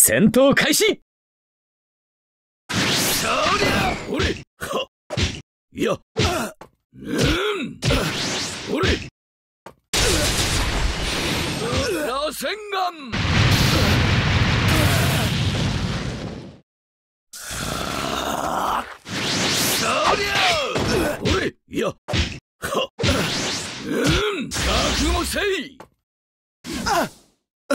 戦闘開始！そりゃ俺はいやうん！俺螺旋丸！そりゃ俺いや！はうん！覚悟せい！はお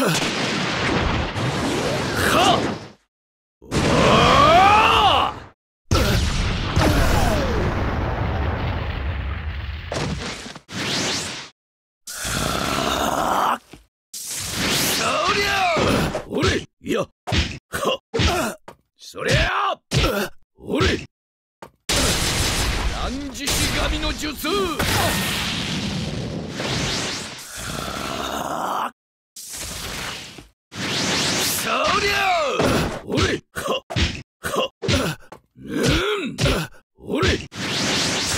いや。はそりゃ俺何獅子神の術。そりゃ。俺ははうん。俺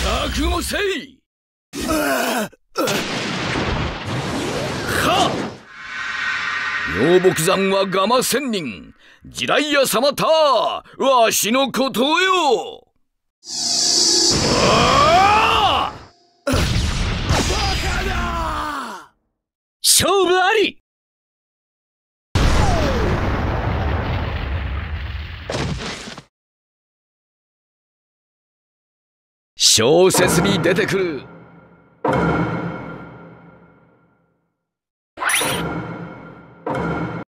覚悟せい。妙木山はガマ仙人。地雷屋様たわしのことよ。バカだ。勝負あり。小説に出てくる。